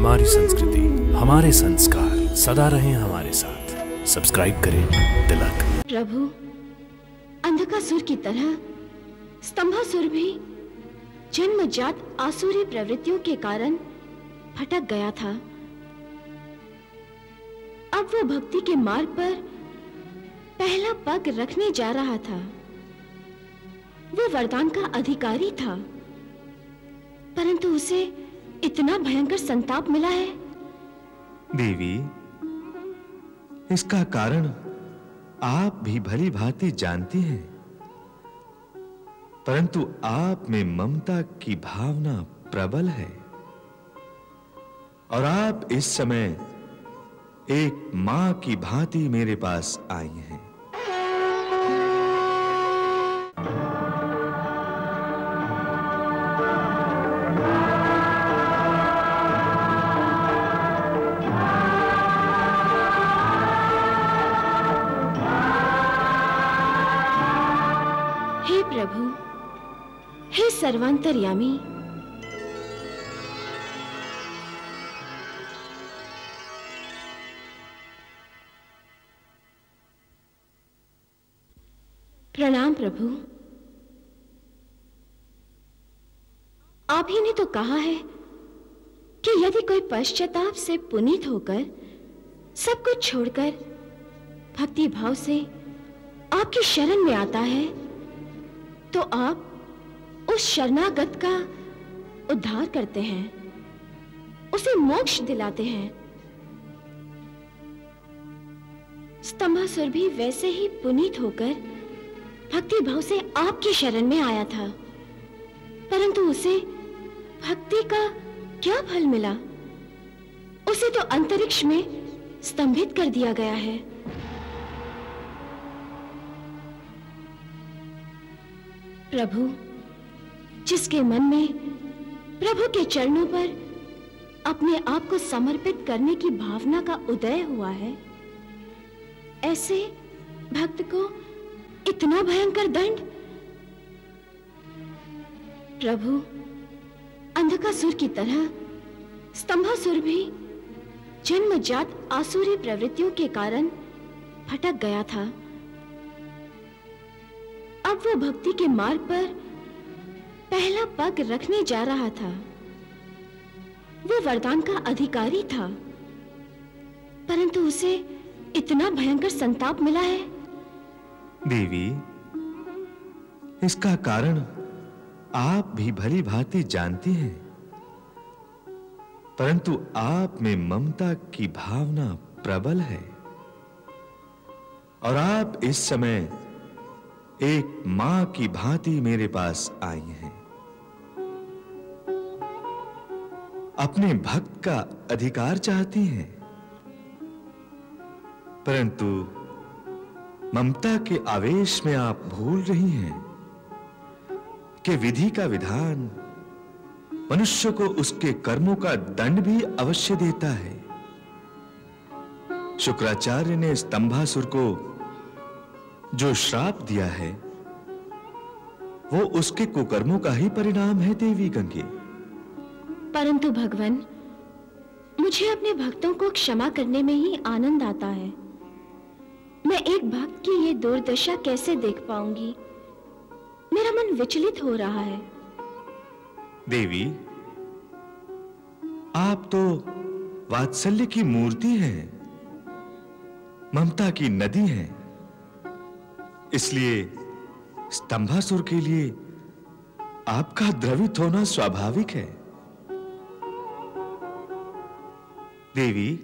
हमारी संस्कृति, हमारे संस्कार सदा रहें हमारे साथ। सब्सक्राइब करें तिलक प्रभु अंधकासुर की तरह, स्तंभासुर भी जन्मजात आसुरी प्रवृत्तियों के कारण भटक गया था। अब वो भक्ति के मार्ग पर पहला पग रखने जा रहा था। वो वरदान का अधिकारी था, परंतु उसे इतना भयंकर संताप मिला है। देवी इसका कारण आप भी भली भांति जानती हैं, परंतु आप में ममता की भावना प्रबल है। और आप इस समय एक माँ की भांति मेरे पास आई हैं। सर्वांतर्यामी। प्रणाम प्रभु। आप ही ने तो कहा है कि यदि कोई पश्चाताप से पुनीत होकर सब कुछ छोड़कर भक्ति भाव से आपकी शरण में आता है तो आप उस शरणागत का उद्धार करते हैं, उसे मोक्ष दिलाते हैं। स्तंभासुर भी वैसे ही पुनीत होकर भक्ति भाव से आपकी शरण में आया था, परंतु उसे भक्ति का क्या फल मिला? उसे तो अंतरिक्ष में स्तंभित कर दिया गया है। प्रभु जिसके मन में प्रभु के चरणों पर अपने आप को समर्पित करने की भावना का उदय हुआ है, ऐसे भक्त को इतना भयंकर दंड? प्रभु, अंधकासुर की तरह, स्तंभासुर भी जन्मजात आसुरी प्रवृत्तियों के कारण भटक गया था। अब वो भक्ति के मार्ग पर पहला पग रखने जा रहा था। वो वरदान का अधिकारी था। परंतु उसे इतना भयंकर संताप मिला है। देवी, इसका कारण आप भी भली भांति जानती हैं। परंतु आप में ममता की भावना प्रबल है। और आप इस समय एक माँ की भांति मेरे पास आई हैं। अपने भक्त का अधिकार चाहती हैं। परंतु ममता के आवेश में आप भूल रही हैं कि विधि का विधान मनुष्य को उसके कर्मों का दंड भी अवश्य देता है। शुक्राचार्य ने स्तंभासुर को जो श्राप दिया है, वो उसके कुकर्मों का ही परिणाम है देवी गंगे। परंतु भगवान, मुझे अपने भक्तों को क्षमा करने में ही आनंद आता है। मैं एक भक्त की ये दुर्दशा कैसे देख पाऊँगी? मेरा मन विचलित हो रहा है। देवी, आप तो वात्सल्य की मूर्ति हैं, ममता की नदी हैं। इसलिए स्तंभासुर के लिए आपका द्रवित होना स्वाभाविक है। देवी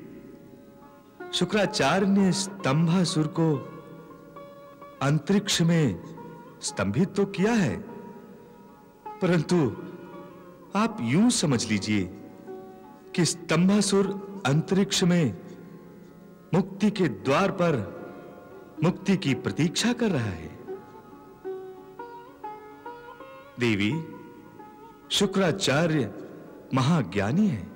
शुक्राचार्य ने स्तंभासुर को अंतरिक्ष में स्तंभित तो किया है, परंतु आप यूँ समझ लीजिए कि स्तंभासुर अंतरिक्ष में मुक्ति के द्वार पर मुक्ति की प्रतीक्षा कर रहा है। देवी शुक्राचार्य महाज्ञानी है।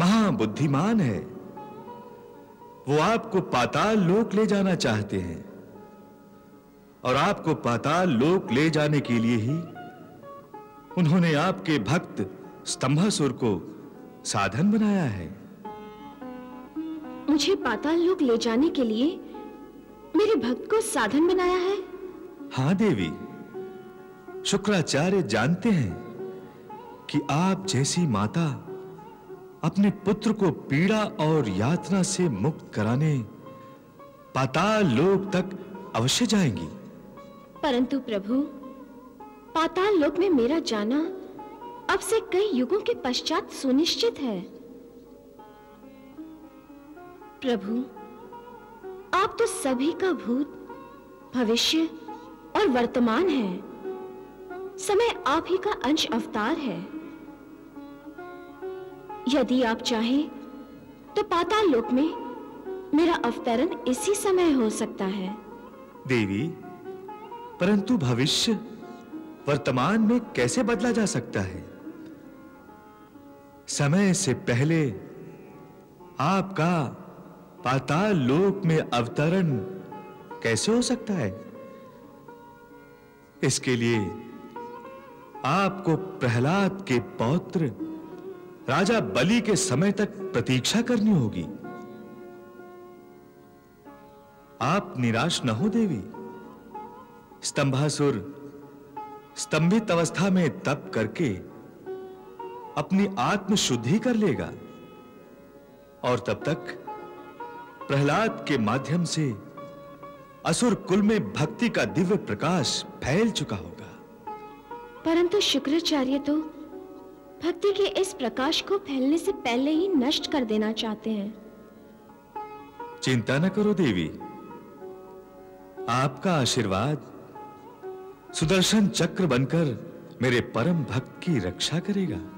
महाबुद्धिमान है। वो आपको पाताल लोक ले जाना चाहते हैं और आपको पाताल लोक ले जाने के लिए ही उन्होंने आपके भक्त स्तंभासुर को साधन बनाया है। मुझे पाताल लोक ले जाने के लिए मेरे भक्त को साधन बनाया है? हाँ देवी शुक्राचार्य जानते हैं कि आप जैसी माता अपने पुत्र को पीड़ा और यातना से मुक्त कराने पाताल लोक तक अवश्य जाएँगी। परंतु प्रभु, पाताल लोक में मेरा जाना अब से कई युगों के पश्चात सुनिश्चित है। प्रभु, आप तो सभी का भूत, भविष्य और वर्तमान है। समय आप ही का अंश अवतार है। यदि आप चाहें तो पाताल लोक में मेरा अवतरण इसी समय हो सकता है। देवी, परंतु भविष्य वर्तमान में कैसे बदला जा सकता है? समय से पहले आपका पाताल लोक में अवतरण कैसे हो सकता है? इसके लिए आपको प्रहलाद के पौत्र राजा बलि के समय तक प्रतीक्षा करनी होगी। आप निराश न हो, देवी। स्तंभासुर स्तंभित अवस्था में तप करके अपनी आत्म शुद्धि कर लेगा और तब तक प्रहलाद के माध्यम से असुर कुल में भक्ति का दिव्य प्रकाश फैल चुका होगा। परंतु शुक्राचार्य तो भक्ति के इस प्रकाश को फैलने से पहले ही नष्ट कर देना चाहते हैं। चिंता न करो देवी। आपका आशीर्वाद, सुदर्शन चक्र बनकर मेरे परम भक्त की रक्षा करेगा।